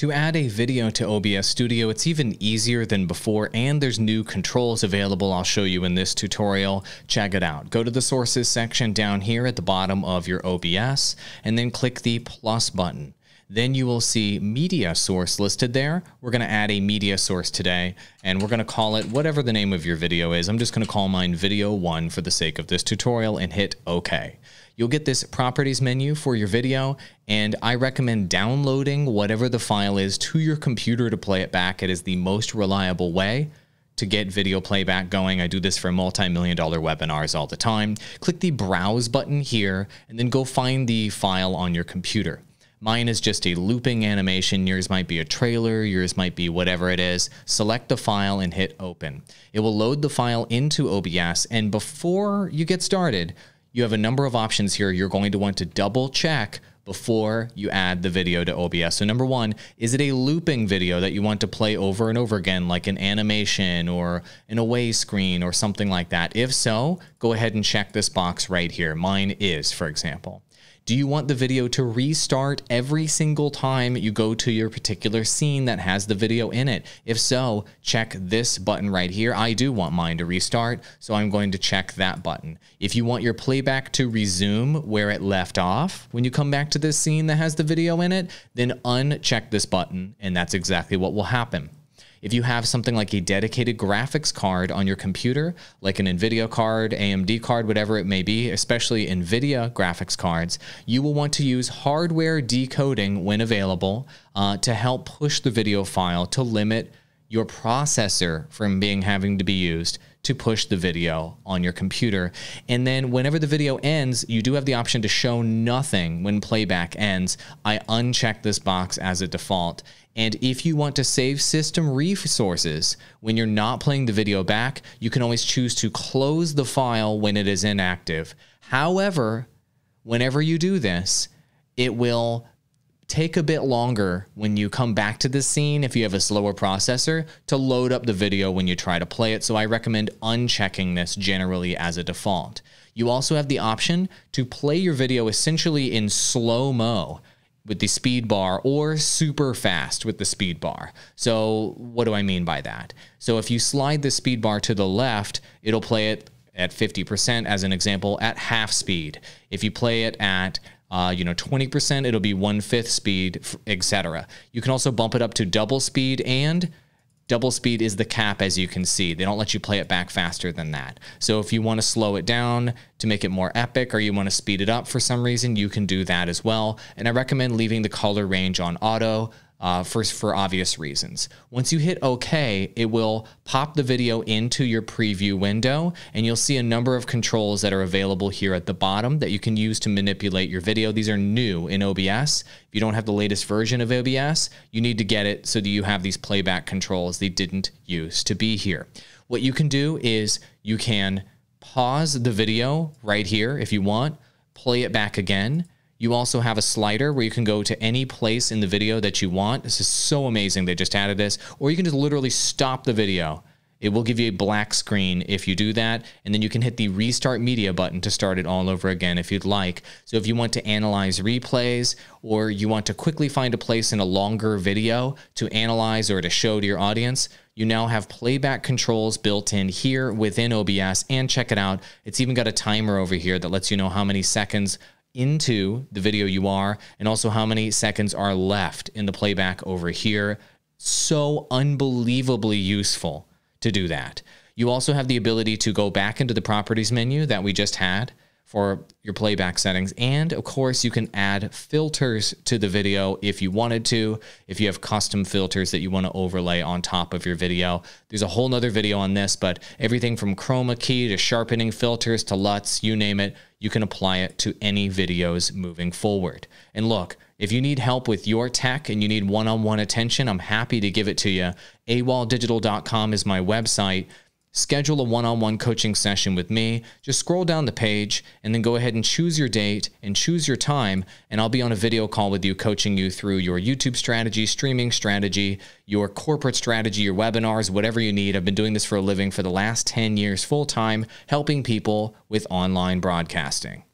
To add a video to OBS Studio, it's even easier than before, and there's new controls available I'll show you in this tutorial. Check it out. Go to the sources section down here at the bottom of your OBS, and then click the plus button. Then you will see media source listed there. We're going to add a media source today, and we're going to call it whatever the name of your video is. I'm just going to call mine video one for the sake of this tutorial and hit OK. You'll get this properties menu for your video, and I recommend downloading whatever the file is to your computer to play it back. It is the most reliable way to get video playback going. I do this for multi-million dollar webinars all the time. Click the browse button here and then go find the file on your computer. Mine is just a looping animation. Yours might be a trailer. Yours might be whatever it is. Select the file and hit open. It will load the file into OBS. And before you get started, you have a number of options here you're going to want to double check before you add the video to OBS. So number one, is it a looping video that you want to play over and over again, like an animation or an away screen or something like that? If so, go ahead and check this box right here. Mine is, for example. Do you want the video to restart every single time you go to your particular scene that has the video in it? If so, check this button right here. I do want mine to restart, so I'm going to check that button. If you want your playback to resume where it left off when you come back to this scene that has the video in it, then uncheck this button, and that's exactly what will happen. If you have something like a dedicated graphics card on your computer, like an NVIDIA card, AMD card, whatever it may be, especially NVIDIA graphics cards, you will want to use hardware decoding when available uh, to help push the video file to limit your processor from being having to be used to push the video on your computer. And then whenever the video ends, you do have the option to show nothing when playback ends. I uncheck this box as a default. And if you want to save system resources when you're not playing the video back, you can always choose to close the file when it is inactive. However, whenever you do this, it will take a bit longer when you come back to the scene if you have a slower processor to load up the video when you try to play it. So I recommend unchecking this generally as a default. You also have the option to play your video essentially in slow mo with the speed bar or super fast with the speed bar. So what do I mean by that? So if you slide the speed bar to the left, it'll play it at 50% as an example at half speed. If you play it at uh, you know, 20%, it'll be one fifth speed, etc. You can also bump it up to double speed and double speed is the cap as you can see. They don't let you play it back faster than that. So if you want to slow it down to make it more epic or you want to speed it up for some reason, you can do that as well. And I recommend leaving the color range on auto uh, for, for obvious reasons. Once you hit OK, it will pop the video into your preview window, and you'll see a number of controls that are available here at the bottom that you can use to manipulate your video. These are new in OBS. If you don't have the latest version of OBS, you need to get it so that you have these playback controls they didn't use to be here. What you can do is you can pause the video right here if you want, play it back again, you also have a slider where you can go to any place in the video that you want. This is so amazing. They just added this. Or you can just literally stop the video. It will give you a black screen if you do that. And then you can hit the restart media button to start it all over again if you'd like. So if you want to analyze replays or you want to quickly find a place in a longer video to analyze or to show to your audience, you now have playback controls built in here within OBS. And check it out, it's even got a timer over here that lets you know how many seconds into the video you are and also how many seconds are left in the playback over here. So unbelievably useful to do that. You also have the ability to go back into the properties menu that we just had for your playback settings. And of course, you can add filters to the video if you wanted to, if you have custom filters that you want to overlay on top of your video. There's a whole nother video on this, but everything from chroma key to sharpening filters to LUTs, you name it, you can apply it to any videos moving forward. And look, if you need help with your tech and you need one on one attention, I'm happy to give it to you. AwallDigital.com is my website schedule a one on one coaching session with me, just scroll down the page and then go ahead and choose your date and choose your time. And I'll be on a video call with you, coaching you through your YouTube strategy, streaming strategy, your corporate strategy, your webinars, whatever you need. I've been doing this for a living for the last 10 years full time, helping people with online broadcasting.